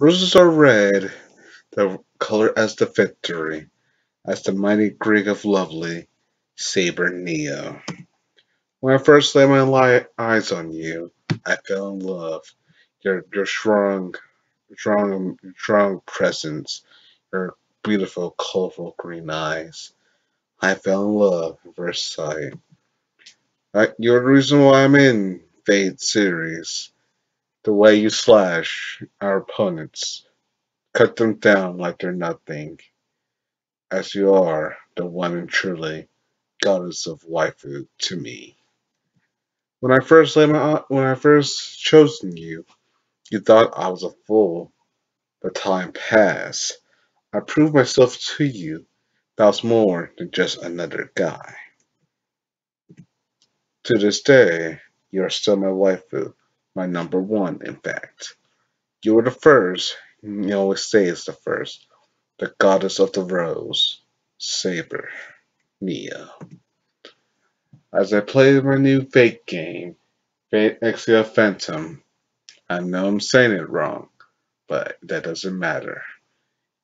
Roses are red, the color as the victory, as the mighty Greek of lovely, Saber Neo. When I first laid my eyes on you, I fell in love. Your your strong, strong, strong presence, your beautiful, colorful green eyes. I fell in love at first sight. you're the reason why I'm in Fate series. The way you slash our opponents, cut them down like they're nothing, as you are the one and truly goddess of waifu to me. When I first laid my when I first chosen you, you thought I was a fool, but time passed. I proved myself to you that I was more than just another guy. To this day, you are still my waifu, my number one, in fact. You were the first, you always say it's the first, the goddess of the rose, Saber, Neo. As I play my new fake game, Fate Exia Phantom, I know I'm saying it wrong, but that doesn't matter.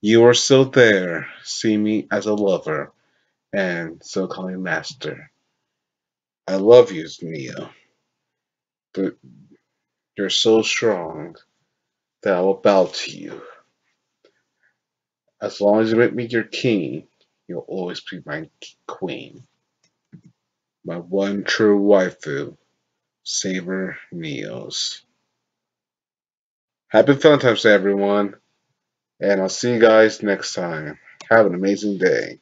You are still there, see me as a lover, and so call me master. I love you, Neo, but you're so strong that I will bow to you. As long as you make me your king, you'll always be my queen my one true waifu, Saber Neos. Happy Valentine's Day, everyone, and I'll see you guys next time. Have an amazing day.